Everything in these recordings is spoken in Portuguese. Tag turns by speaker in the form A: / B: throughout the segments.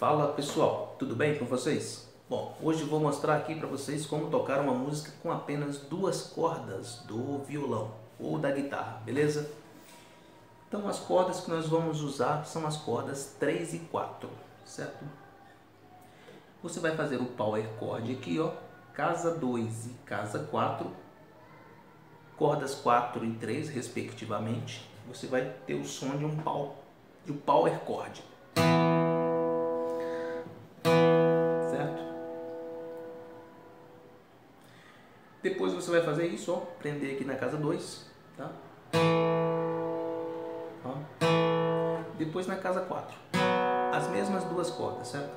A: Fala pessoal, tudo bem com vocês? Bom, hoje vou mostrar aqui para vocês como tocar uma música com apenas duas cordas do violão ou da guitarra, beleza? Então as cordas que nós vamos usar são as cordas 3 e 4, certo? Você vai fazer o power chord aqui, ó, casa 2 e casa 4, cordas 4 e 3 respectivamente. Você vai ter o som de um, pau, de um power chord. Você vai fazer isso, ó, prender aqui na casa 2, tá? Ó. Depois na casa 4. As mesmas duas cordas, certo?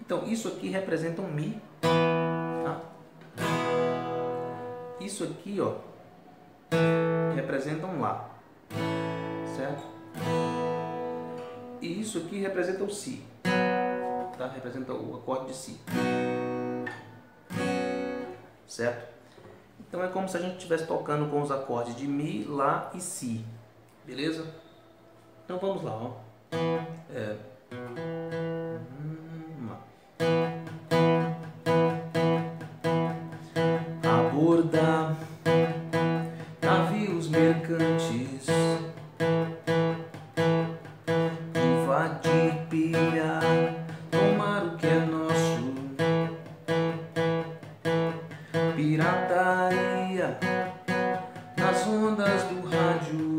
A: Então, isso aqui representa um Mi, tá? Isso aqui, ó, representa um Lá, certo? E isso aqui representa o Si, tá? Representa o acorde de Si certo? Então é como se a gente estivesse tocando com os acordes de Mi, Lá e Si, beleza? Então vamos lá, ó. É. Aborda navios mercantes Pirataria nas ondas do rádio.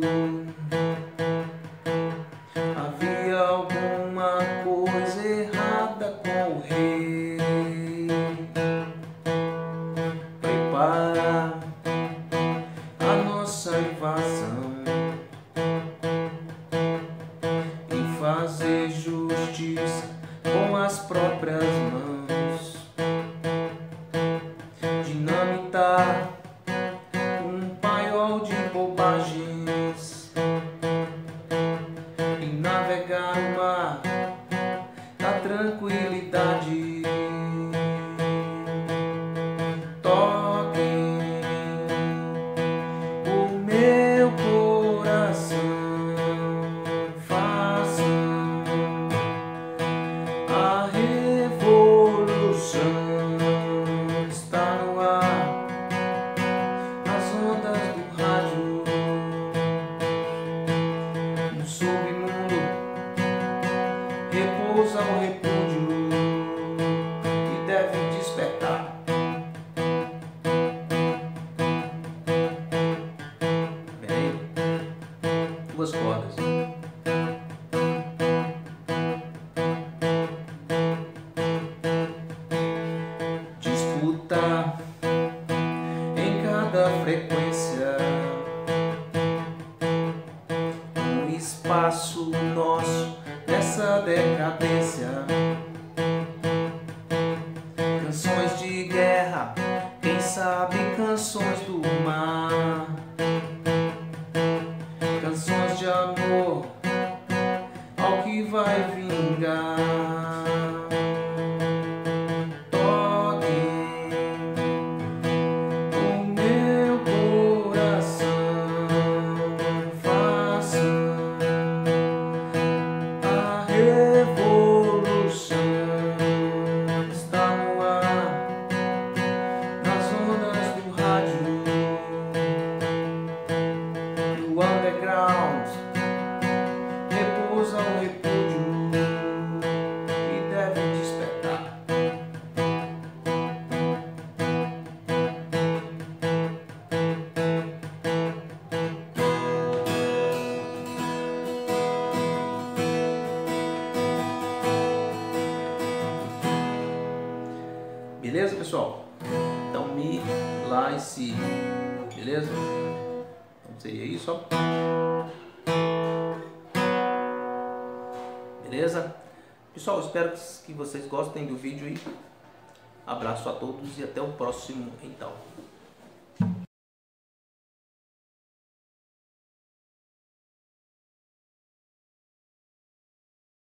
A: Havia alguma coisa errada com o rei. Prepara a nossa invasão e fazer justiça com as próprias duas cordas. Disputa em cada frequência um espaço nosso nessa decadência. Canções de guerra, quem sabe canções do mar. Beleza, pessoal? Então, Mi, Lá e Si. Beleza? Então, seria isso, ó. Beleza? Pessoal, espero que vocês gostem do vídeo aí. Abraço a todos e até o próximo, então.